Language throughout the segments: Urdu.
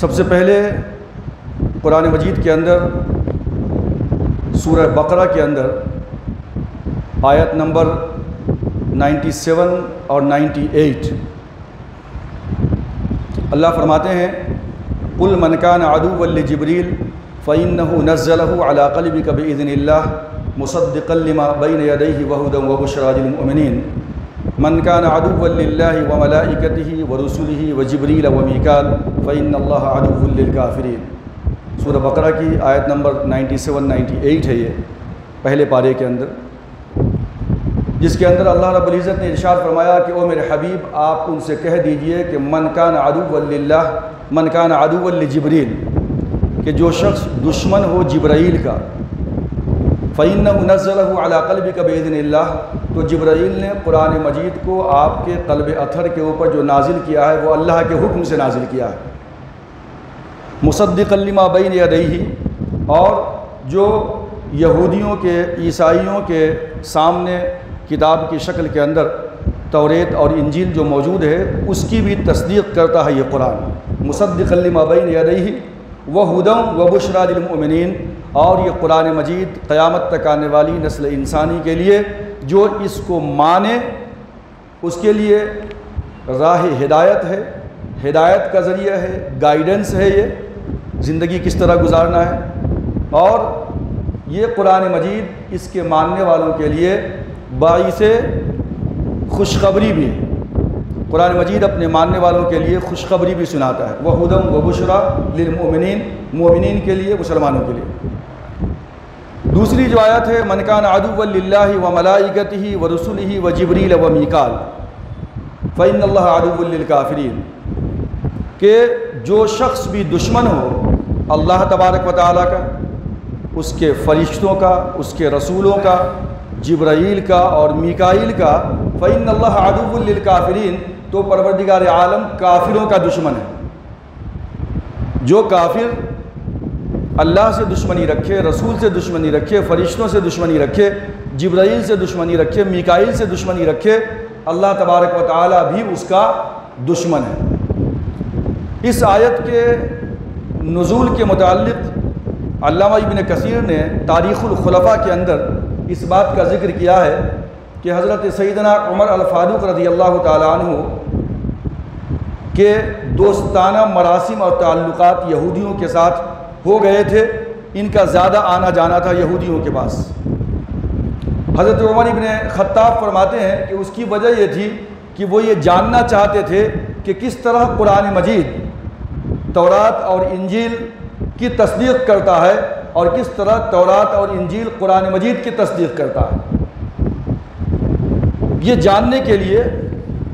سب سے پہلے قرآن مجید کے اندر، سورہ بقرہ کے اندر آیت نمبر نائنٹی سیون اور نائنٹی ایٹ۔ اللہ فرماتے ہیں، قل من كان عدوا لجبريل فإنه نزله على قلبك بإذن الله مصدقا لما بين يديه وهدى وبشرى للمؤمنين من كان عدوا لله وملائكته ورسله وجبريل وميكال، فإن الله عدو للكافرين. سورہ بقرہ کی آیت نمبر 97 98 ہے یہ، پہلے پارے کے اندر۔ جس کے اندر اللہ رب العزت نے ارشاد فرمایا کہ او میرے حبیب، آپ ان سے کہہ دیجیے کہ من کان عدو للہ، من کان عدو لجبریل، کہ جو شخص دشمن ہو جبرائیل کا فعین نزل علی قلب کا بےدن اللہ تو جبرائیل نے قرآن مجید کو آپ کے قلب اتھر کے اوپر جو نازل کیا ہے وہ اللہ کے حکم سے نازل کیا ہے۔ مصدق علمہ بین یدیہی اور جو یہودیوں کے، عیسائیوں کے سامنے کتاب کی شکل کے اندر توریت اور انجیل جو موجود ہے، اس کی بھی تصدیق کرتا ہے یہ قرآن۔ مصدق علمہ بین یدیہی وہ ہدم و بشرا للمؤمنین اور یہ قرآن مجید قیامت تک آنے والی نسل انسانی کے لیے جو اس کو مانے، اس کے لیے راہ ہدایت ہے، ہدایت کا ذریعہ ہے گائیڈنس ہے یہ، زندگی کس طرح گزارنا ہے۔ اور یہ قرآن مجید اس کے ماننے والوں کے لیے باعث خوشخبری بھی ہے۔ قرآن مجید اپنے ماننے والوں کے لیے خوشخبری بھی سناتا ہے۔ وہ ہدم و بشرا للمؤمنین مومنین کے لیے، مسلمانوں کے لیے۔ دوسری جو آیت ہے منکان عدو اللہ و ملائکت ہی و رسول ہی و جبریل و میکال فعین اللہ عدو للکافرین۔ کہ جو شخص بھی دشمن ہو، اللہ تبارک و تعالیٰ کا، اس کے فرشتوں کا، اس کے رسولوں کا، جبرائیل کا اور میکائیل کا فعین اللہ عدو للکافرین۔ تو پروردگار عالم کافروں کا دشمن ہے۔ جو کافر اللہ سے دشمنی رکھے، رسول سے دشمنی رکھے، فرشتوں سے دشمنی رکھے، جبرائیل سے دشمنی رکھے، میکائیل سے دشمنی رکھے، اللہ تبارک و تعالیٰ بھی اس کا دشمن ہے۔ اس آیت کے نزول کے متعلق علامہ ابن کثیر نے تاریخ الخلفاء کے اندر اس بات کا ذکر کیا ہے کہ حضرت سیدنا عمر الفاروق رضی اللہ تعالیٰ عنہ کے دوستانہ مراسم اور تعلقات یہودیوں کے ساتھ ہو گئے تھے۔ ان کا زیادہ آنا جانا تھا یہودیوں کے پاس۔ حضرت عمر ابن خطاب فرماتے ہیں کہ اس کی وجہ یہ تھی کہ وہ یہ جاننا چاہتے تھے کہ کس طرح قرآن مجید، تورات اور انجیل کی تصدیق کرتا ہے اور کس طرح تورات اور انجیل قرآن مجید کی تصدیق کرتا ہے۔ یہ جاننے کے لیے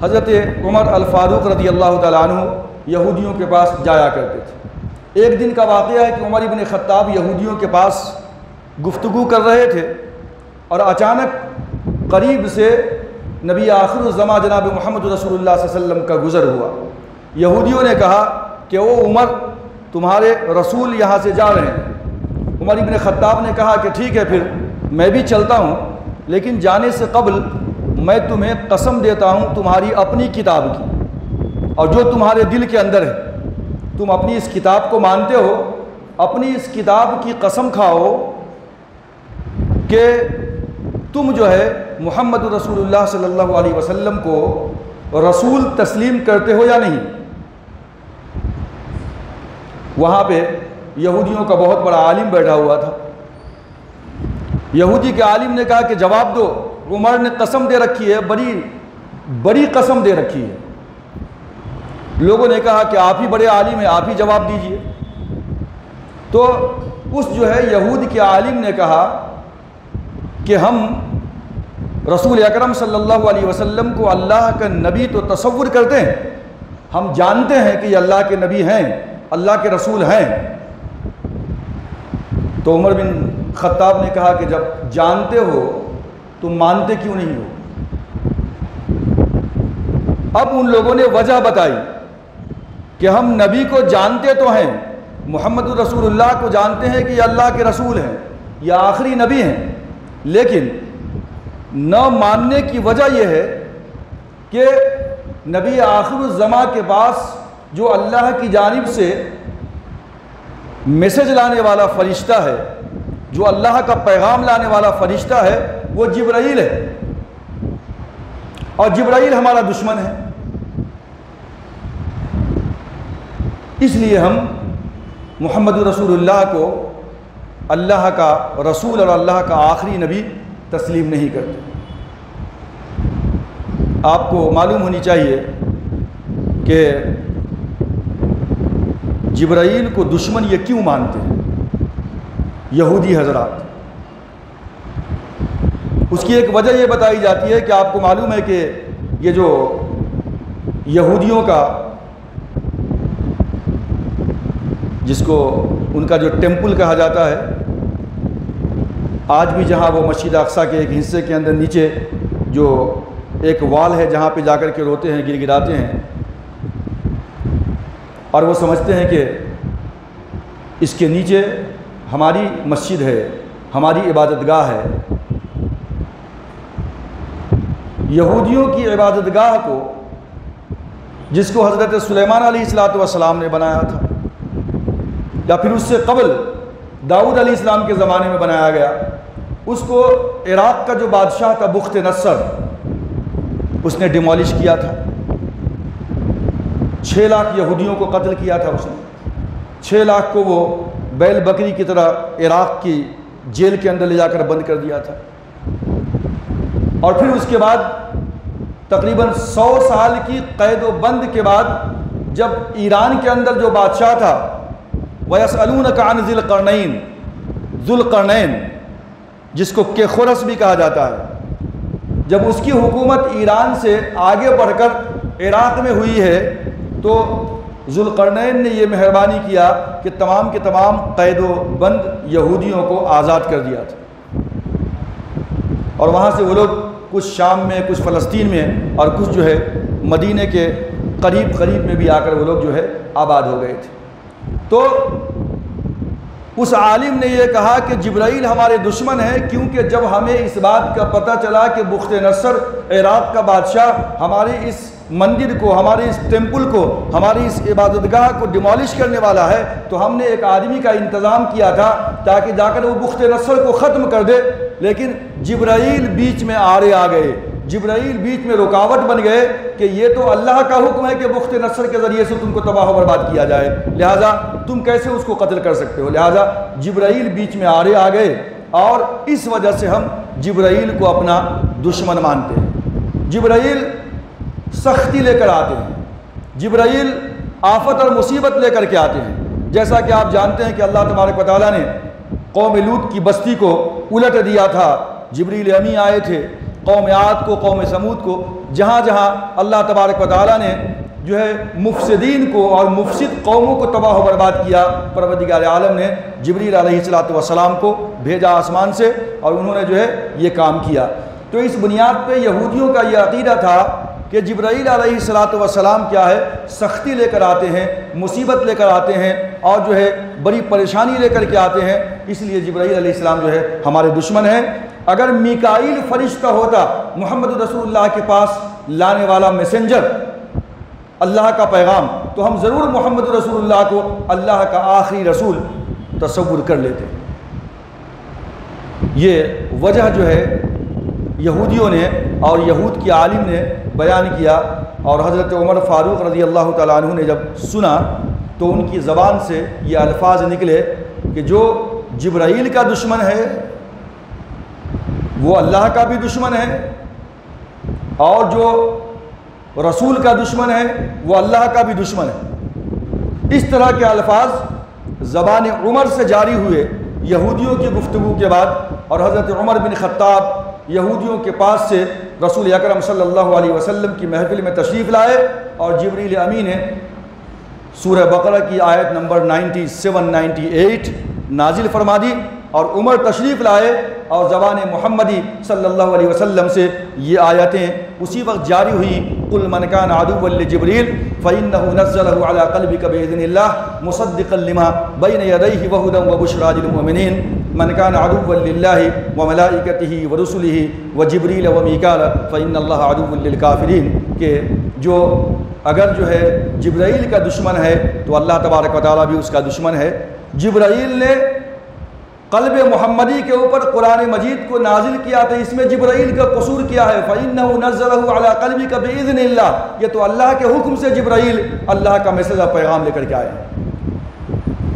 حضرت عمر الفاروق رضی اللہ تعالیٰ عنہ یہودیوں کے پاس جایا کرتے تھے۔ ایک دن کا واقعہ ہے کہ عمر ابن خطاب یہودیوں کے پاس گفتگو کر رہے تھے اور اچانک قریب سے نبی آخر الزما جناب محمد رسول اللہ صلی اللہ علیہ وسلم کا گزر ہوا۔ یہودیوں نے کہا کہ وہ عمر، تمہارے رسول یہاں سے جا رہے ہیں۔ عمر ابن خطاب نے کہا کہ ٹھیک ہے، پھر میں بھی چلتا ہوں، لیکن جانے سے قبل میں تمہیں قسم دیتا ہوں تمہاری اپنی کتاب کی۔ اور جو تمہارے دل کے اندر ہے، تم اپنی اس کتاب کو مانتے ہو، اپنی اس کتاب کی قسم کھاؤ کہ تم جو ہے محمد رسول اللہ صلی اللہ علیہ وسلم کو رسول تسلیم کرتے ہو یا نہیں۔ وہاں پہ یہودیوں کا بہت بڑا عالم بیٹھا ہوا تھا۔ یہودی کے عالم نے کہا کہ جواب دو۔ عمر نے قسم دے رکھی ہے، بڑی بڑی قسم دے رکھی ہے۔ لوگوں نے کہا کہ آپ ہی بڑے عالم ہیں، آپ ہی جواب دیجیے۔ تو اس جو ہے، یہود کے عالم نے کہا کہ ہم رسول اکرم صلی اللہ علیہ وسلم کو اللہ کا نبی تو تصور کرتے ہیں۔ ہم جانتے ہیں کہ یہ اللہ کے نبی ہیں، اللہ کے رسول ہیں۔ تو عمر بن خطاب نے کہا کہ جب جانتے ہو تم مانتے کیوں نہیں ہو؟ اب ان لوگوں نے وجہ بتائی کہ ہم نبی کو جانتے تو ہیں، محمد الرسول اللہ کو جانتے ہیں کہ یہ اللہ کے رسول ہیں، یہ آخری نبی ہیں، لیکن نہ ماننے کی وجہ یہ ہے کہ نبی آخر الزما کے پاس جو اللہ کی جانب سے میسج لانے والا فرشتہ ہے، جو اللہ کا پیغام لانے والا فرشتہ ہے وہ جبرائیل ہے۔ اور جبرائیل ہمارا دشمن ہے۔ اس لیے ہم محمد رسول اللہ کو اللہ کا رسول اور اللہ کا آخری نبی تسلیم نہیں کرتے۔ آپ کو معلوم ہونی چاہیے کہ جبرائیل کو دشمن یہ کیوں مانتے ہیں؟ یہودی حضرات۔ اس کی ایک وجہ یہ بتائی جاتی ہے کہ آپ کو معلوم ہے کہ یہ جو یہودیوں کا جس کو ان کا جو ٹیمپل کہا جاتا ہے، آج بھی جہاں وہ مسجد اقسا کے ایک حصے کے اندر نیچے جو ایک وال ہے جہاں پہ جا کر کے روتے ہیں گر گراتے ہیں، اور وہ سمجھتے ہیں کہ اس کے نیچے ہماری مسجد ہے، ہماری عبادت گاہ ہے۔ یہودیوں کی عبادت گاہ کو، جس کو حضرت سلیمان علیہ السلاۃ والسلام نے بنایا تھا، یا پھر اس سے قبل داؤد علیہ السلام کے زمانے میں بنایا گیا، اس کو عراق کا جو بادشاہ تھا، بخت نصر، اس نے ڈیمالش کیا تھا۔ چھ لاکھ یہودیوں کو قتل کیا تھا اس نے۔ چھ لاکھ کو وہ بیل بکری کی طرح عراق کی جیل کے اندر لے جا کر بند کر دیا تھا۔ اور پھر اس کے بعد تقریباً سو سال کی قید و بند کے بعد جب ایران کے اندر جو بادشاہ تھا ویس علون کان ذیل قرنین ذوالقرنین جس کو کہ خورس بھی کہا جاتا ہے، جب اس کی حکومت ایران سے آگے بڑھ کر عراق میں ہوئی ہے، تو ذوالقرنین نے یہ مہربانی کیا کہ تمام کے تمام قید و بند یہودیوں کو آزاد کر دیا تھا۔ اور وہاں سے وہ لوگ کچھ شام میں، کچھ فلسطین میں اور کچھ جو ہے مدینہ کے قریب قریب میں بھی آ کر وہ لوگ جو ہے آباد ہو گئے تھے۔ تو اس عالم نے یہ کہا کہ جبرائیل ہمارے دشمن ہیں، کیونکہ جب ہمیں اس بات کا پتہ چلا کہ بخت نصر عراق کا بادشاہ ہمارے اس مندر کو ہمارے اس ٹیمپل کو، ہماری اس عبادت گاہ کو ڈیمالش کرنے والا ہے، تو ہم نے ایک آدمی کا انتظام کیا تھا تاکہ جا کر وہ بخت نصر کو ختم کر دے۔ لیکن جبرائیل بیچ میں آرے آ گئے۔ جبرائیل بیچ میں رکاوٹ بن گئے کہ یہ تو اللہ کا حکم ہے کہ بخت نصر کے ذریعے سے تم کو تباہ و برباد کیا جائے۔ لہٰذا تم کیسے اس کو قتل کر سکتے ہو؟ لہٰذا جبرائیل بیچ میں آرے آ گئے اور اس وجہ سے ہم جبرائیل کو اپنا دشمن مانتے ہیں۔ جبرائیل سختی لے کر آتے ہیں۔ جبرائیل آفت اور مصیبت لے کر کے آتے ہیں۔ جیسا کہ آپ جانتے ہیں کہ اللہ تبارک و تعالیٰ نے قوم لوت کی بستی کو الٹ دیا تھا۔ جبریل امی آئے تھے قوم عاد کو، قوم سمود کو۔ جہاں جہاں اللہ تبارک و تعالیٰ نے جو ہے مفسدین کو اور مفسد قوموں کو تباہ و برباد کیا، پروردگار عالم نے جبریل علیہ السلاۃ والسلام کو بھیجا آسمان سے اور انہوں نے جو ہے یہ کام کیا۔ تو اس بنیاد پہ یہودیوں کا یہ عقیدہ تھا کہ جبرائیل علیہ السلاۃ والسلام کیا ہے؟ سختی لے کر آتے ہیں، مصیبت لے کر آتے ہیں اور جو ہے بڑی پریشانی لے کر کے آتے ہیں۔ اس لیے جبرائیل علیہ السلام جو ہے ہمارے دشمن ہیں۔ اگر میکائیل فرشتہ ہوتا، محمد رسول اللہ کے پاس لانے والا میسنجر اللہ کا پیغام، تو ہم ضرور محمد رسول اللہ کو اللہ کا آخری رسول تصور کر لیتے۔ یہ وجہ جو ہے یہودیوں نے اور یہود کی عالم نے بیان کیا اور حضرت عمر فاروق رضی اللہ تعالیٰ عنہ نے جب سنا تو ان کی زبان سے یہ الفاظ نکلے کہ جو جبرائیل کا دشمن ہے، وہ اللہ کا بھی دشمن ہے اور جو رسول کا دشمن ہے، وہ اللہ کا بھی دشمن ہے۔ اس طرح کے الفاظ زبان عمر سے جاری ہوئے یہودیوں کی گفتگو کے بعد اور حضرت عمر بن خطاب یہودیوں کے پاس سے رسول اکرم صلی اللہ علیہ وسلم کی محفل میں تشریف لائے اور جبریل امین نے سورہ بقرہ کی آیت نمبر نائنٹی سیون نائنٹی ایٹ نازل فرما دی اور عمر تشریف لائے اور زبان محمدی صلی اللہ علیہ وسلم سے یہ آیتیں اسی وقت جاری ہوئیں قل من كان عدوا لجبريل فإنه نزله على قلبك بإذن الله مصدقا لما بين يديه وهدى وبشرى للمؤمنين من كان عدوا لله وملائكته ورسله وجبريل وميكال، فإن الله عدو للكافرين. کہ جو اگر جو ہے جبرائیل کا دشمن ہے، تو اللہ تبارک و تعالیٰ بھی اس کا دشمن ہے۔ جبرائیل نے قلب محمدی کے اوپر قرآن مجید کو نازل کیا تھا اس میں جبرائیل کا قصور کیا ہے۔ فَإِنَّهُ نَزَّلَهُ عَلَىٰ قَلْبِكَ بِإِذْنِ اللَّهِ۔ یہ تو اللہ کے حکم سے جبرائیل اللہ کا میسج اور پیغام لے کر کے آئے ہیں۔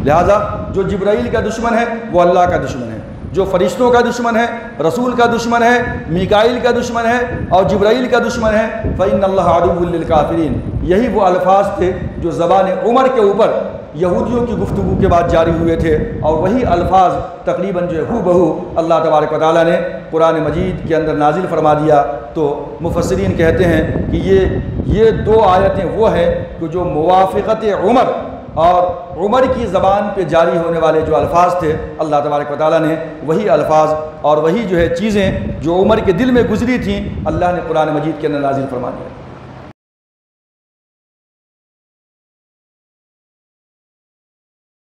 لہٰذا جو جبرائیل کا دشمن ہے وہ اللہ کا دشمن ہے، جو فرشتوں کا دشمن ہے، رسول کا دشمن ہے میکائل کا دشمن ہے اور جبرائیل کا دشمن ہے، فَإِنَّ اللَّهَ عَدُوٌ لِلْكَافِرِينَ۔ یہی وہ الفاظ تھے جو زبان عمر کے اوپر یہودیوں کی گفتگو کے بعد جاری ہوئے تھے اور وہی الفاظ تقریباً جو ہے ہو بہو اللہ تبارک و تعالیٰ نے قرآن مجید کے اندر نازل فرما دیا۔ تو مفسرین کہتے ہیں کہ یہ یہ دو آیتیں وہ ہیں کہ جو موافقت عمر اور عمر کی زبان پہ جاری ہونے والے جو الفاظ تھے، اللہ تبارک و تعالیٰ نے وہی الفاظ اور وہی جو ہے چیزیں جو عمر کے دل میں گزری تھیں، اللہ نے قرآن مجید کے اندر نازل فرما دیا۔